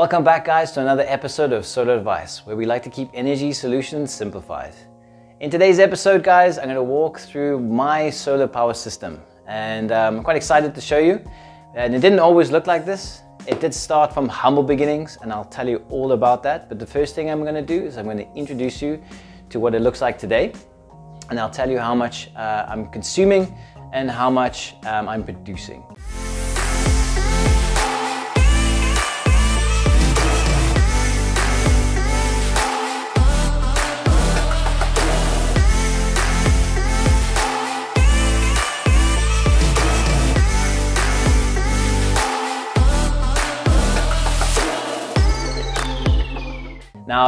Welcome back guys to another episode of Solar Advice, where we like to keep energy solutions simplified. In today's episode guys, I'm going to walk through my solar power system and um, I'm quite excited to show you. And it didn't always look like this. It did start from humble beginnings and I'll tell you all about that. But the first thing I'm going to do is I'm going to introduce you to what it looks like today. And I'll tell you how much uh, I'm consuming and how much um, I'm producing.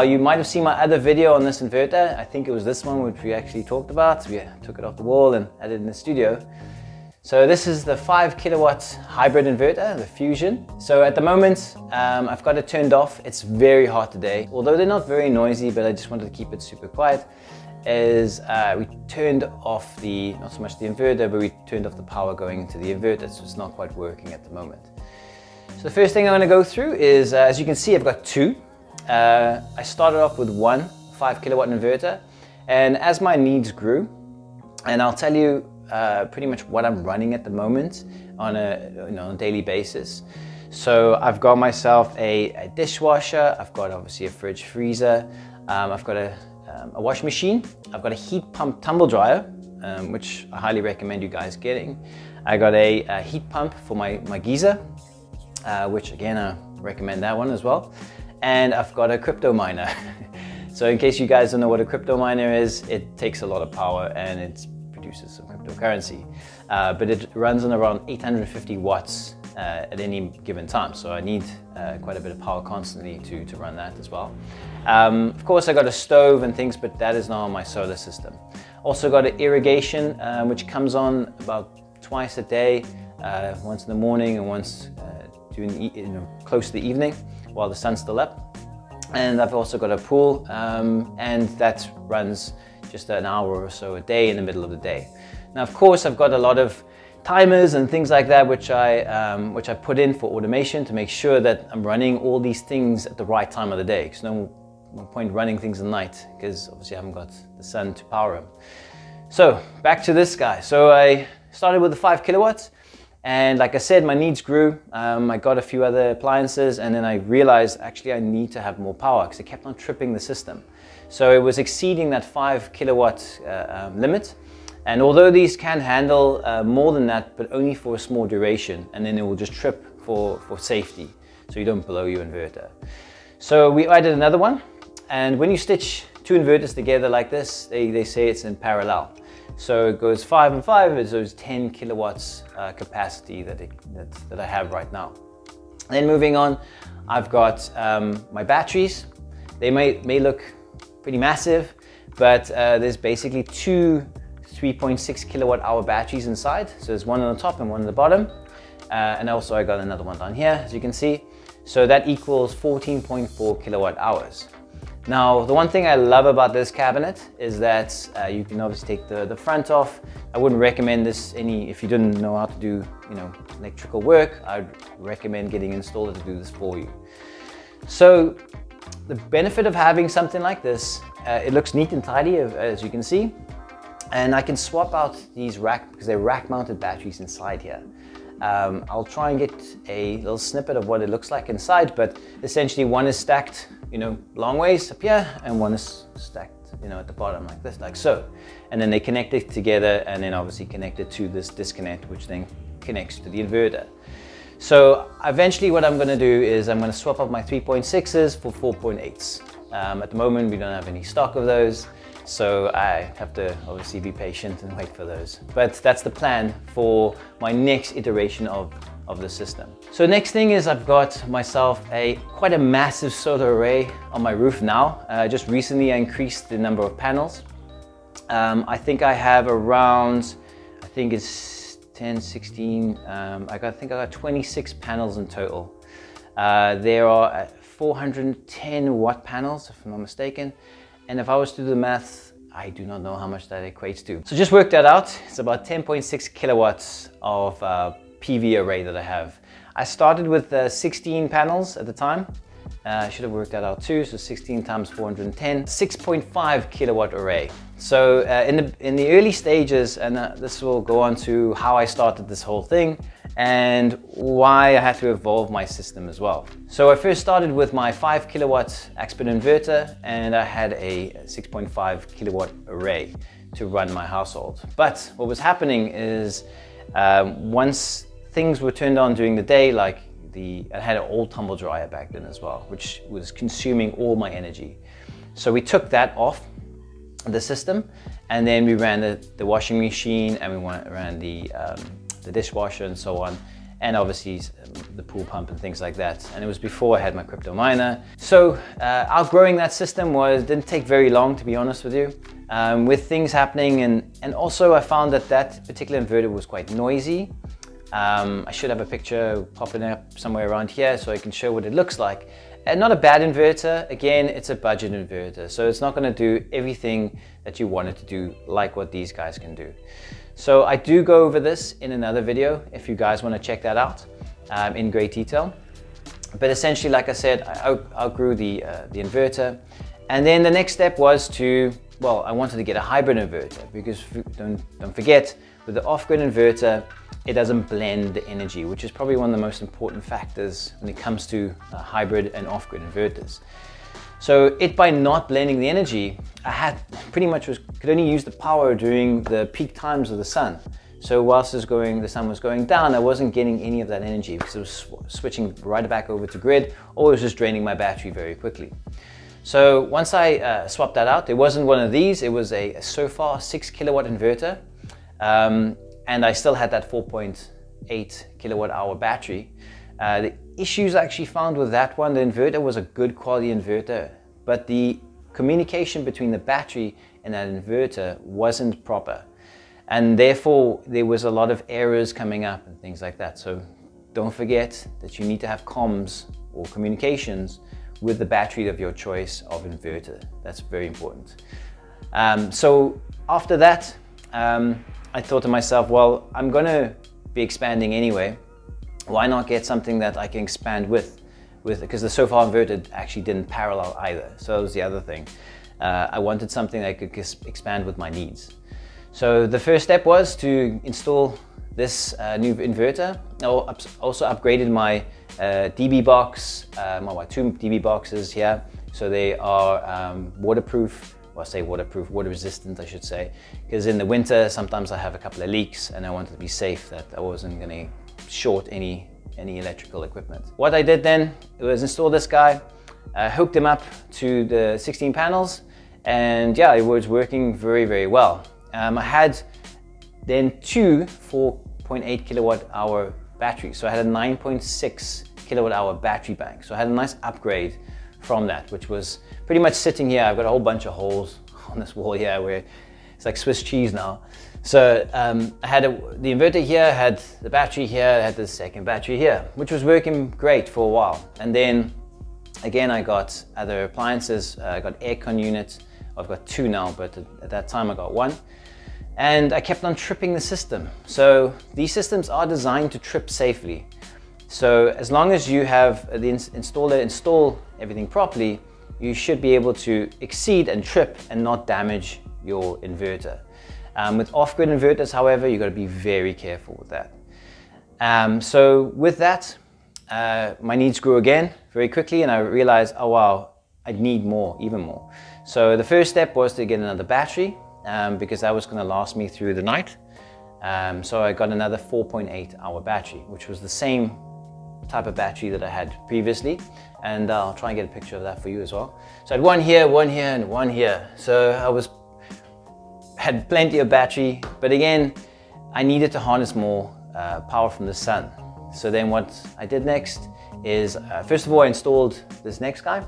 You might have seen my other video on this inverter. I think it was this one which we actually talked about. We took it off the wall and added in the studio. So this is the 5 kilowatt hybrid inverter, the Fusion. So at the moment, um, I've got it turned off. It's very hot today. Although they're not very noisy, but I just wanted to keep it super quiet, is uh, we turned off the, not so much the inverter, but we turned off the power going into the inverter, so it's not quite working at the moment. So the first thing I'm gonna go through is, uh, as you can see, I've got two. Uh, I started off with one 5 kilowatt inverter and as my needs grew, and I'll tell you uh, pretty much what I'm running at the moment on a, you know, on a daily basis. So I've got myself a, a dishwasher, I've got obviously a fridge freezer, um, I've got a, um, a washing machine, I've got a heat pump tumble dryer, um, which I highly recommend you guys getting. I got a, a heat pump for my, my geyser, uh, which again I recommend that one as well and I've got a crypto miner. so in case you guys don't know what a crypto miner is, it takes a lot of power and it produces some cryptocurrency. Uh, but it runs on around 850 watts uh, at any given time. So I need uh, quite a bit of power constantly to, to run that as well. Um, of course, I got a stove and things, but that is not on my solar system. Also got an irrigation, um, which comes on about twice a day, uh, once in the morning and once uh, during the, you know, close to the evening while the sun's still up. And I've also got a pool um, and that runs just an hour or so a day in the middle of the day. Now, of course, I've got a lot of timers and things like that, which I, um, which I put in for automation to make sure that I'm running all these things at the right time of the day. Because no, no point running things at night because obviously I haven't got the sun to power them. So back to this guy. So I started with the five kilowatts. And like I said, my needs grew. Um, I got a few other appliances and then I realized actually I need to have more power because it kept on tripping the system. So it was exceeding that five kilowatt uh, um, limit. And although these can handle uh, more than that, but only for a small duration, and then it will just trip for, for safety, so you don't blow your inverter. So we added another one, and when you stitch two inverters together like this, they, they say it's in parallel. So it goes five and five is those 10 kilowatts uh, capacity that, it, that, that, I have right now. Then moving on, I've got um, my batteries. They may, may look pretty massive, but uh, there's basically two 3.6 kilowatt hour batteries inside. So there's one on the top and one on the bottom. Uh, and also I got another one down here, as you can see. So that equals 14.4 kilowatt hours. Now, the one thing I love about this cabinet is that uh, you can obviously take the, the front off. I wouldn't recommend this any, if you didn't know how to do, you know, electrical work, I'd recommend getting an installer to do this for you. So the benefit of having something like this, uh, it looks neat and tidy as you can see. And I can swap out these rack, because they're rack mounted batteries inside here. Um, I'll try and get a little snippet of what it looks like inside, but essentially one is stacked, you know, long ways up here, and one is stacked, you know, at the bottom like this, like so. And then they connect it together and then obviously connect it to this disconnect, which then connects to the inverter. So eventually what I'm gonna do is I'm gonna swap out my 3.6s for 4.8s. Um, at the moment, we don't have any stock of those. So I have to obviously be patient and wait for those. But that's the plan for my next iteration of, of the system. So next thing is I've got myself a quite a massive solar array on my roof now. Uh, just recently I increased the number of panels. Um, I think I have around, I think it's 10, 16, um, I, got, I think I got 26 panels in total. Uh, there are uh, 410 watt panels, if I'm not mistaken. And if I was to do the math, I do not know how much that equates to. So just work that out. It's about 10.6 kilowatts of uh, PV array that I have. I started with uh, 16 panels at the time. uh, I should have worked that out too. So 16 times 410, 6.5 kilowatt array. So uh, in, the, in the early stages, and uh, this will go on to how I started this whole thing and why I had to evolve my system as well. So I first started with my 5 kilowatt Axpert inverter and I had a 6.5 kilowatt array to run my household. But what was happening is um, once things were turned on during the day, like the, I had an old tumble dryer back then as well, which was consuming all my energy. So we took that off the system and then we ran the, the washing machine and we ran the, um, the dishwasher and so on and obviously the pool pump and things like that. And it was before I had my crypto miner. So uh, outgrowing that system was didn't take very long, to be honest with you. Um, with things happening and, and also I found that that particular inverter was quite noisy. Um, I should have a picture popping up somewhere around here so I can show what it looks like. And not a bad inverter, again, it's a budget inverter. So it's not gonna do everything that you want it to do like what these guys can do. So I do go over this in another video if you guys wanna check that out um, in great detail. But essentially, like I said, I outgrew the, uh, the inverter. And then the next step was to, well, I wanted to get a hybrid inverter because don't, don't forget, with the off-grid inverter, it doesn't blend the energy, which is probably one of the most important factors when it comes to uh, hybrid and off-grid inverters. So it by not blending the energy, I had pretty much was, could only use the power during the peak times of the sun. So whilst was going, the sun was going down, I wasn't getting any of that energy because it was sw switching right back over to grid or it was just draining my battery very quickly. So once I uh, swapped that out, it wasn't one of these, it was a, a Sofar 6 kilowatt inverter. Um, and I still had that 4.8 kilowatt hour battery. Uh, the issues I actually found with that one, the inverter was a good quality inverter, but the communication between the battery and that inverter wasn't proper. And therefore, there was a lot of errors coming up and things like that. So don't forget that you need to have comms or communications with the battery of your choice of inverter. That's very important. Um, so after that, um, I thought to myself, well, I'm going to be expanding anyway. Why not get something that I can expand with? with because the Sofar inverter actually didn't parallel either. So that was the other thing. Uh, I wanted something I could expand with my needs. So the first step was to install this uh, new inverter. I also upgraded my uh, DB box, um, my two DB boxes here. So they are um, waterproof I say waterproof, water resistant, I should say, because in the winter, sometimes I have a couple of leaks and I wanted to be safe that I wasn't gonna short any, any electrical equipment. What I did then was install this guy, uh, hooked him up to the 16 panels, and yeah, it was working very, very well. Um, I had then two 4.8 kilowatt hour batteries. So I had a 9.6 kilowatt hour battery bank. So I had a nice upgrade from that, which was pretty much sitting here. I've got a whole bunch of holes on this wall here where it's like Swiss cheese now. So um, I had a, the inverter here, had the battery here, had the second battery here, which was working great for a while. And then again, I got other appliances. Uh, I got aircon units. I've got two now, but at that time I got one. And I kept on tripping the system. So these systems are designed to trip safely. So as long as you have the installer install everything properly, you should be able to exceed and trip and not damage your inverter. Um, with off-grid inverters, however, you've got to be very careful with that. Um, so with that, uh, my needs grew again very quickly and I realized, oh wow, I need more, even more. So the first step was to get another battery um, because that was going to last me through the night. Um, so I got another 4.8 hour battery, which was the same type of battery that I had previously and uh, I'll try and get a picture of that for you as well. So I had one here, one here and one here. So I was had plenty of battery, but again, I needed to harness more uh, power from the sun. So then what I did next is, uh, first of all, I installed this next guy.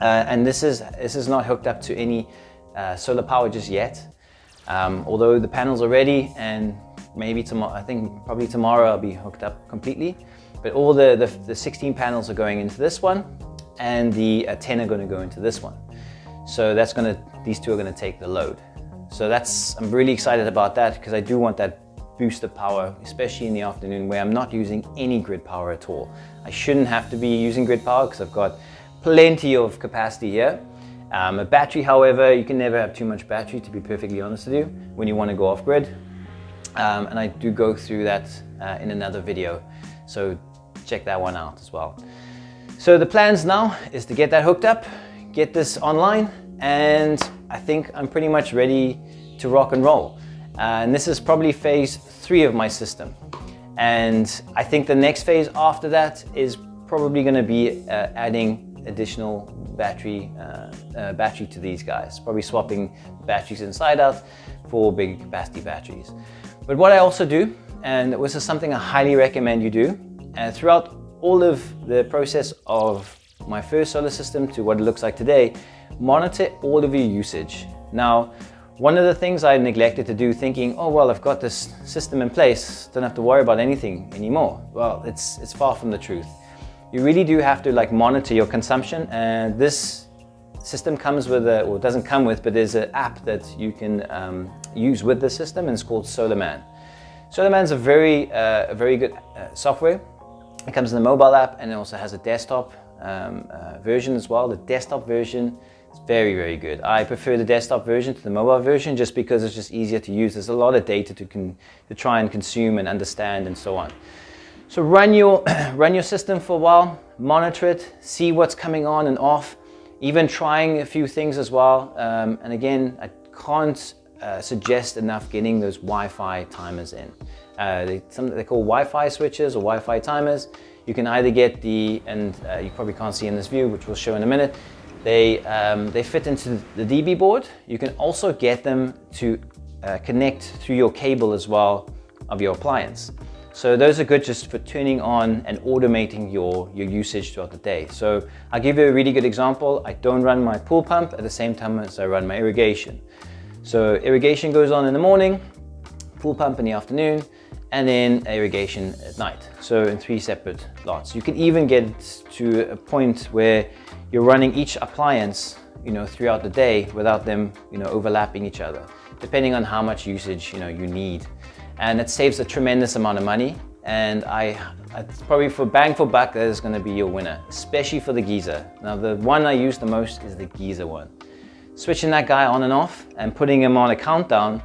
Uh, and this is, this is not hooked up to any uh, solar power just yet. Um, although the panels are ready and maybe tomorrow, I think probably tomorrow I'll be hooked up completely. But all the, the, the 16 panels are going into this one and the uh, 10 are gonna go into this one. So that's gonna, these two are gonna take the load. So that's, I'm really excited about that because I do want that booster power, especially in the afternoon where I'm not using any grid power at all. I shouldn't have to be using grid power because I've got plenty of capacity here. Um, a battery, however, you can never have too much battery, to be perfectly honest with you, when you want to go off grid. Um, and I do go through that uh, in another video. So check that one out as well. So the plans now is to get that hooked up, get this online, and I think I'm pretty much ready to rock and roll. Uh, and this is probably phase three of my system. And I think the next phase after that is probably gonna be uh, adding additional battery, uh, uh, battery to these guys. Probably swapping batteries inside out for bigger capacity batteries. But what I also do, and this is something I highly recommend you do, and throughout all of the process of my first solar system to what it looks like today, monitor all of your usage. Now, one of the things I neglected to do thinking, oh, well, I've got this system in place, don't have to worry about anything anymore. Well, it's, it's far from the truth. You really do have to like monitor your consumption and this system comes with a, or doesn't come with, but there's an app that you can um, use with the system and it's called SolarMan. SolarMan's a very, uh, a very good uh, software. It comes in the mobile app and it also has a desktop um, uh, version as well. The desktop version is very, very good. I prefer the desktop version to the mobile version just because it's just easier to use. There's a lot of data to, to try and consume and understand and so on. So run your, run your system for a while, monitor it, see what's coming on and off, even trying a few things as well. Um, and again, I can't uh, suggest enough getting those Wi-Fi timers in. Uh, they, they call Wi-Fi switches or Wi-Fi timers. You can either get the, and uh, you probably can't see in this view, which we'll show in a minute, they, um, they fit into the DB board. You can also get them to uh, connect through your cable as well of your appliance. So those are good just for turning on and automating your, your usage throughout the day. So I'll give you a really good example. I don't run my pool pump at the same time as I run my irrigation. So irrigation goes on in the morning, pool pump in the afternoon, and then irrigation at night. So in three separate lots. You can even get to a point where you're running each appliance you know, throughout the day without them you know, overlapping each other, depending on how much usage you, know, you need. And it saves a tremendous amount of money. And I, it's probably for bang for buck, that is gonna be your winner, especially for the geyser. Now the one I use the most is the geyser one. Switching that guy on and off and putting him on a countdown,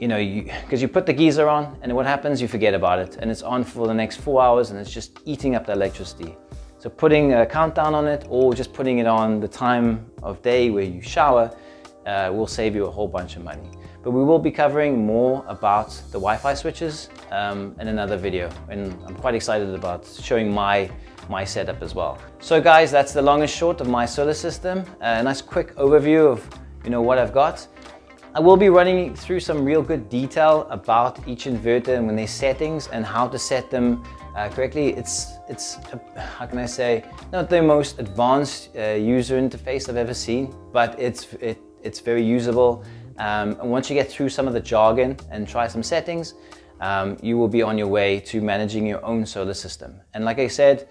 you know, because you, you put the geyser on and what happens, you forget about it. And it's on for the next four hours and it's just eating up the electricity. So putting a countdown on it or just putting it on the time of day where you shower uh, will save you a whole bunch of money. But we will be covering more about the Wi-Fi switches um, in another video. And I'm quite excited about showing my, my setup as well. So guys, that's the long and short of my solar system. A nice quick overview of you know, what I've got. I will be running through some real good detail about each inverter and when they settings and how to set them uh, correctly. It's, it's uh, how can I say, not the most advanced uh, user interface I've ever seen, but it's, it, it's very usable. Um, and once you get through some of the jargon and try some settings, um, you will be on your way to managing your own solar system. And like I said,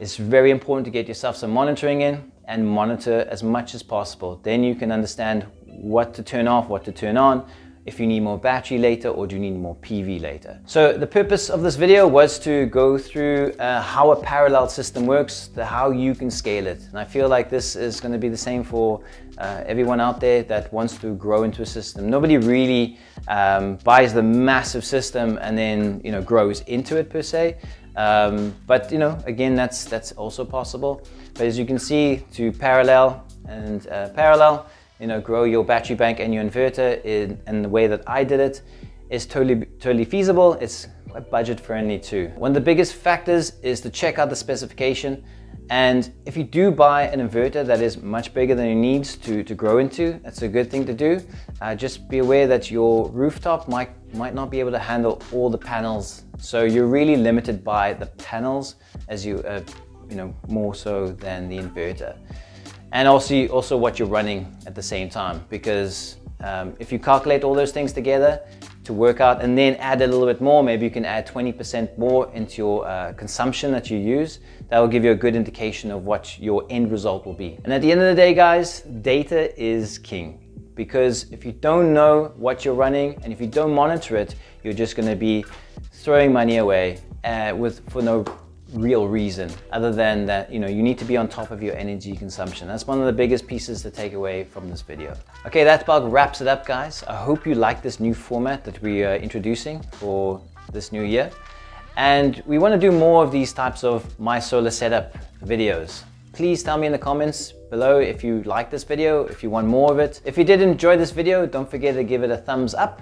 it's very important to get yourself some monitoring in and monitor as much as possible. Then you can understand what to turn off, what to turn on, if you need more battery later or do you need more PV later. So the purpose of this video was to go through uh, how a parallel system works, the, how you can scale it. And I feel like this is going to be the same for uh, everyone out there that wants to grow into a system. Nobody really um, buys the massive system and then you know grows into it per se. Um, but you know, again, that's that's also possible. But as you can see, to parallel and uh, parallel, you know, grow your battery bank and your inverter in, in the way that I did it is totally, totally feasible. It's quite budget friendly too. One of the biggest factors is to check out the specification. And if you do buy an inverter that is much bigger than your needs to, to grow into, that's a good thing to do. Uh, just be aware that your rooftop might, might not be able to handle all the panels. So you're really limited by the panels as you, uh, you know, more so than the inverter and also, also what you're running at the same time because um, if you calculate all those things together to work out and then add a little bit more, maybe you can add 20% more into your uh, consumption that you use. That will give you a good indication of what your end result will be. And at the end of the day, guys, data is king because if you don't know what you're running and if you don't monitor it, you're just gonna be throwing money away uh, with for no real reason other than that you know you need to be on top of your energy consumption. That's one of the biggest pieces to take away from this video. Okay that about wraps it up guys. I hope you like this new format that we are introducing for this new year. And we want to do more of these types of my solar setup videos. Please tell me in the comments below if you like this video if you want more of it. If you did enjoy this video don't forget to give it a thumbs up.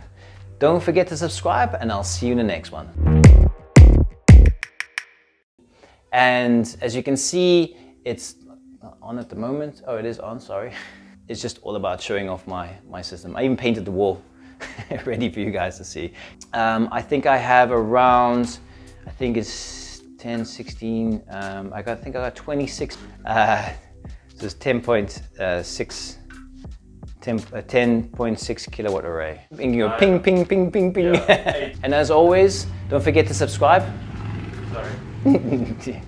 Don't forget to subscribe and i'll see you in the next one and as you can see, it's on at the moment. Oh, it is on, sorry. It's just all about showing off my, my system. I even painted the wall ready for you guys to see. Um, I think I have around, I think it's 10, 16, um, I, got, I think I got 26, uh, so it's 10.6 10.6 kilowatt array. Ping, ping, ping, ping, ping, ping. Yeah, and as always, don't forget to subscribe. Sorry.